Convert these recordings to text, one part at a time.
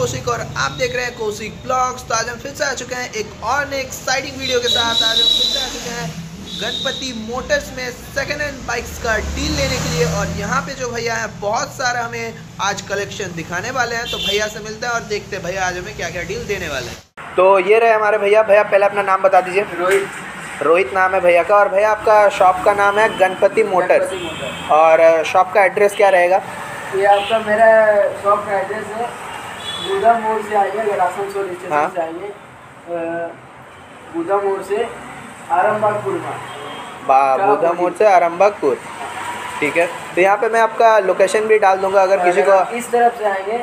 कौशिक और आप देख रहे हैं कौशिक ब्लॉग्स। तो आज हम फिर से आ चुके हैं एक और एक एक्साइटिंग वीडियो के साथ। आज हम फिर से आ चुके हैं गणपति मोटर्स में सेकेंड हैंड बाइक्स का डील लेने के लिए। और यहाँ पे जो भैया हैं बहुत सारा हमें आज कलेक्शन दिखाने वाले हैं। तो भैया से मिलते हैं और देखते हैं भैया आज हमें क्या क्या डील देने वाले हैं। तो ये रहे हमारे भैया। भैया पहले अपना नाम बता दीजिए। रोहित। रोहित नाम है भैया का। और भैया आपका शॉप का नाम है गणपति मोटर्स मोटर और शॉप का एड्रेस क्या रहेगा? ये आपका मेरा शॉप का एड्रेस है बूधा मोड़ से आइए अगर आसनसोल स्टेशन हाँ। से आइए अ, मोड़ से आरामबागपुर में। बुधा मोड़ से आरम्बागपुर ठीक है तो यहाँ पे मैं आपका लोकेशन भी डाल दूँगा अगर किसी को इस तरफ़ से आएँगे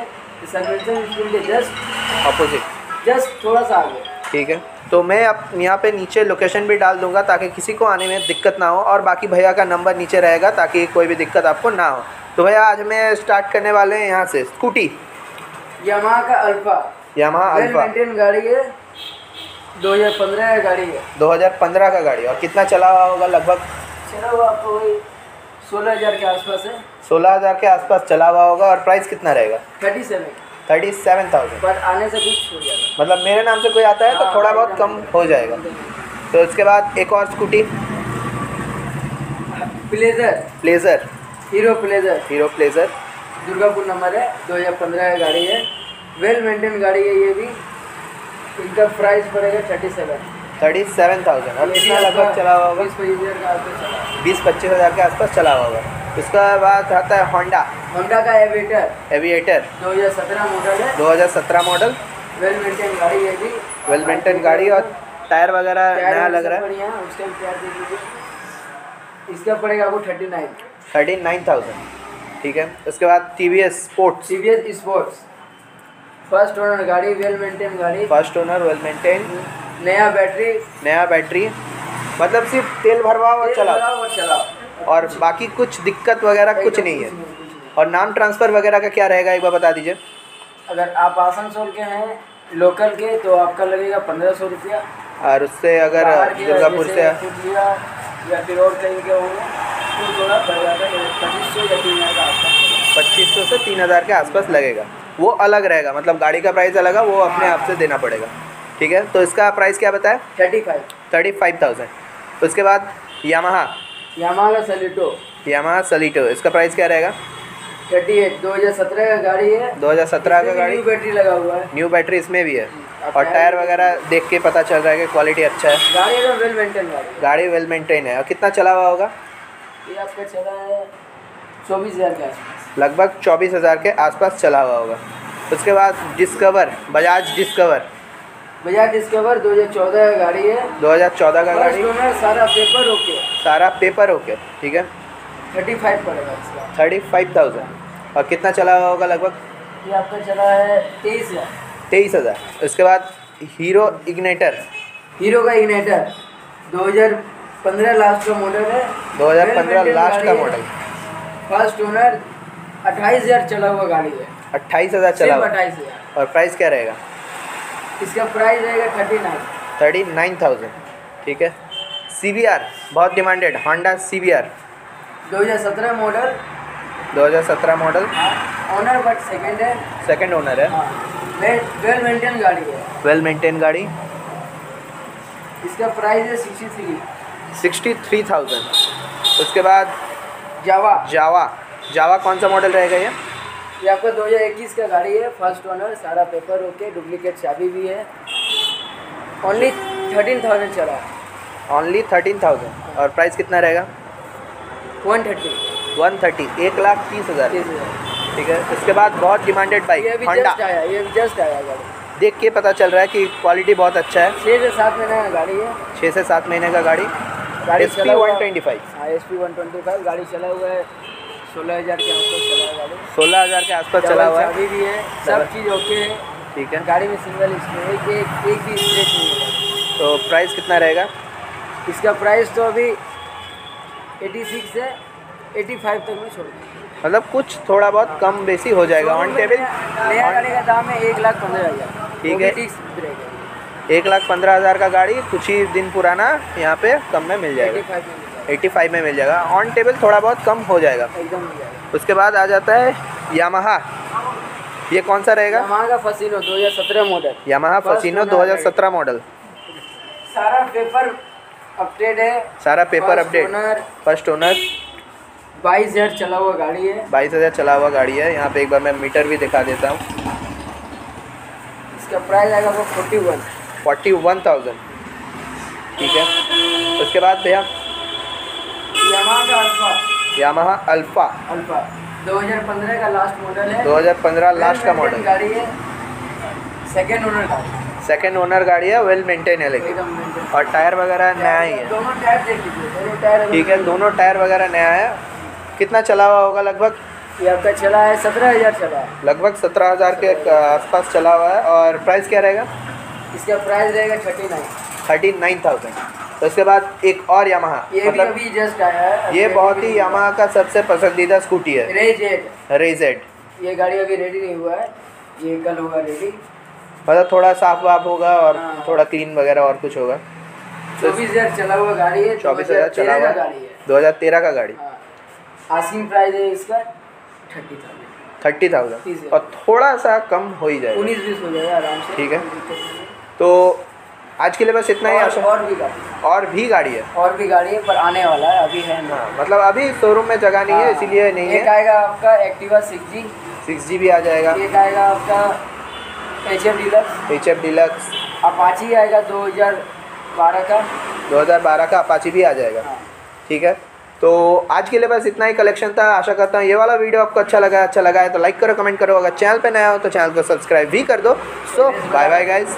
स्कूल के जस्ट अपोजिट जस्ट थोड़ा सा आगे। ठीक है तो मैं अब यहाँ पे नीचे लोकेशन भी डाल दूँगा ताकि किसी को आने में दिक्कत ना हो और बाकी भैया का नंबर नीचे रहेगा ताकि कोई भी दिक्कत आपको ना हो। तो भैया आज हमें स्टार्ट करने वाले हैं यहाँ से। स्कूटी। यमाहा का Alpha Yamaha well Alpha maintain गाड़ी है। 2015 का गाड़ी है। 2015 का गाड़ी और कितना चला हुआ होगा लगभग? चला हुआ आपको वही सोलह हज़ार के आसपास है। 16000 के आसपास चला हुआ होगा और प्राइस कितना रहेगा? Thirty seven. Thirty seven thousand पर आने से कुछ हो जाएगा। मतलब मेरे नाम से कोई आता है तो हाँ, थोड़ा बहुत कम हो जाएगा। तो इसके बाद एक और scooty Pleasure Pleasure Hero Pleasure Hero Pleasure Durgapur number है 2015 का गाड़ी है। वेल मेंटेन गाड़ी है ये भी। इनका प्राइस पड़ेगा thirty seven thirty seven thousand और कितना लगभग चला हुआ होगा। बीस पच्चीस हज़ार का आसपास बीस पच्चीस हज़ार के आसपास चला हुआ होगा। उसका बाद आता है होंडा होंडा का एविएटर एविएटर 2017 मॉडल है। 2017 मॉडल वेल मेंटेन गाड़ी है भी वेल मेंटेन गाड़ी और टायर वगैरह नया लग रहा है। उसका इसका पड़ेगा आपको thirty nine thirty nine thousand ठीक है? उसके बाद T V S sports T V S sports first owner गाड़ी वेल मेंटेन गाड़ी. फ़र्स्ट ओनर वेल मेंटेन नया बैटरी. नया बैटरी. मतलब सिर्फ़ तेल भरवाओ और चलाओ. और चलाओ. और बाकी कुछ दिक्कत वगैरह कुछ एकदम नहीं है। कुछ कुछ। और नाम ट्रांसफ़र वगैरह का क्या रहेगा एक बार बता दीजिए? अगर आप आसनसोल के हैं लोकल के तो आपका लगेगा पंद्रह सौ रुपया। और उससे अगर दुर्गापुर से या फिर और कहीं के होंगे थोड़ा पच्चीस सौ या तीन हज़ार का आसपास पच्चीस सौ से तीन हज़ार के आसपास लगेगा। वो अलग रहेगा मतलब गाड़ी का प्राइस अलग है वो अपने आप से देना पड़ेगा। ठीक है? तो इसका प्राइस क्या बताया? Thirty five. Thirty five thousand. उसके बाद यामाहा यामा का सलिटो यामाहा सलीटो इसका प्राइस क्या रहेगा? Thirty eight. दो हज़ार सत्रह का गाड़ी है। 2017 का गाड़ी। न्यू बैटरी लगा हुआ है। न्यू बैटरी इसमें भी है। और टायर वगैरह देख के पता चल रहा है कि क्वालिटी अच्छा है। गाड़ी वेल मेंटेन है। गाड़ी वेल मेंटेन है। और कितना चला हुआ होगा? ये आपका चला है चौबीस हज़ार के आसपास। लगभग चौबीस हज़ार के आसपास चला हुआ होगा। उसके बाद Discover Bajaj Discover Bajaj Discover दो हज़ार चौदह का गाड़ी है। 2014 का गाड़ी। सारा पेपर ओके सारा पेपर ओके ठीक है? थर्टी फाइव पड़ेगा इसका। थर्टी फाइव थाउज़ेंड और कितना चला हुआ होगा लगभग? ये आपका चला है तेईस हज़ार। तेईस हज़ार। उसके बाद हीरो इग्नेटर हीरो का इग्नाइटर 2015 लास्ट का मॉडल है। 2015 लास्ट का मॉडल फ़र्स्ट ओनर अट्ठाईस हज़ार चला हुआ गाड़ी है। अट्ठाईस हज़ार चला हुआ। अट्ठाईस हज़ार। और प्राइस क्या रहेगा? इसका प्राइस रहेगा thirty nine thirty nine thousand ठीक है? सी बी आर बहुत demanded Honda C B R दो हज़ार सत्रह मॉडल दो हज़ार सत्रह मॉडल ओनर बट सेकंड है। सेकेंड ओनर है। हाँ वेल मेंटेन गाड़ी है। वेल मेंटेन गाड़ी। इसका प्राइस है sixty three sixty three thousand. उसके बाद जावा। जावा। जावा कौन सा मॉडल रहेगा ये? ये आपका 2021 का गाड़ी है फ़र्स्ट ओनर सारा पेपर ओके डुप्लीकेट चाबी भी है। ओनली थर्टीन थाउज़ेंड चला। ओनली थर्टीन थाउज़ेंड और प्राइस कितना रहेगा? वन थर्टी वन थर्टी एक लाख तीस हज़ार। ठीक है। इसके बाद बहुत डिमांडेड बाइक होंडा जस्ट आया ये अभी जस्ट आया गाड़ी। देख के पता चल रहा है कि क्वालिटी बहुत अच्छा है। छः से सात महीने का गाड़ी है। छः से सात महीने का गाड़ी। गाड़ी एस पी हुआ वन ट्वेंटी फाइव हाँ S P one twenty five गाड़ी चला हुआ है। सोलह हज़ार के आसपास चला है। गाड़ी सोलह हज़ार के आसपास चला हुआ है। चाबी भी है सब चीज़ ओके है। ठीक है। गाड़ी में सिंगल एक एक एक भी स्क्रेच नहीं है। तो प्राइस कितना रहेगा? इसका प्राइस तो अभी एटी सिक्स है एटी फाइव तक में छोड़ मतलब कुछ थोड़ा बहुत कम बेसी हो जाएगा। ऑन टेबल नया गाड़ी का दाम है एक लाख पंद्रह हज़ार। ठीक है। एक लाख पंद्रह हज़ार का गाड़ी कुछ ही दिन पुराना यहाँ पे कम में मिल जाएगा। फाइव में मिल जाएगा। एट्टी फाइव में मिल जाएगा। ऑन टेबल थोड़ा बहुत कम हो जाएगा। एकदम उसके बाद आ जाता है यामाहा ये कौन सा रहेगा? यामाहा का Fascino 2017 model Yamaha Fascino 2017 model सारा पेपर अपडेट है। सारा पेपर अपडेट फ़र्स्ट ओनर बाईस हज़ार चला हुआ गाड़ी है। बाईस हज़ार चला हुआ गाड़ी है। यहाँ पे एक बार मैं मीटर भी दिखा देता हूँ। इसका प्राइस आएगा वो forty one forty one thousand ठीक है? उसके बाद भैया? Yamaha alpha. अल्फ़ा। अल्फ़ा। 2015 का लास्ट मॉडल है। 2015 लास्ट का मॉडल गाड़ी है। सेकेंड ओनर गाड़ी। सेकेंड ओनर गाड़ी है वेल मेंटेन है लेकिन। और टायर वगैरह नया ही है। दोनों टायर देख लीजिए टायर ठीक है दोनों टायर वगैरह नया है। कितना चला हुआ होगा लगभग? ये आपका चला है सत्रह हज़ार चला। है लगभग सत्रह हज़ार के आसपास चला हुआ है। और प्राइस क्या रहेगा? इसका प्राइस रहेगा thirty nine. Thirty nine thousand. तो इसके बाद एक और यामाहा ये मतलब भी अभी जस्ट आया है ये बहुत ही यामाहा का सबसे पसंदीदा स्कूटी है। रेज एट रेजेड ये गाड़ी अभी रेडी नहीं हुआ है ये कल होगा रेडी मतलब थोड़ा साफ़ वाफ होगा और हाँ। थोड़ा क्लीन वगैरह और कुछ होगा। चौबीस हज़ार चला हुआ गाड़ी है चौबीस हज़ार चला हुआ। गाड़ी है। दो हज़ार तेरह का गाड़ी। हाँ। आस्किंग प्राइस है इसका थर्टी थाउज़ेंड। Thirty thousand. और थोड़ा सा कम हो ही जाएगा। उन्नीस बीस हो जाएगा आराम से। ठीक है। तो आज के लिए बस इतना ही और, भी गाड़ी। और भी गाड़ी है। और भी गाड़ी है पर आने वाला है अभी है ना हाँ मतलब अभी शोरूम में जगह नहीं है हाँ। इसीलिए नहीं है। आएगा आपका Activa six G six G भी आ जाएगा। एक आएगा आपका H F Deluxe H F Deluxe Apache आएगा दो हज़ार बारह का। 2012 का अपाची भी आ जाएगा। हाँ। ठीक है। तो आज के लिए बस इतना ही कलेक्शन था। आशा करता हूँ ये वाला वीडियो आपको अच्छा लगा अच्छा लगा है तो लाइक करो कमेंट करो। अगर चैनल पे नया हो तो चैनल को सब्सक्राइब भी कर दो। सो बाय बाय गाइज़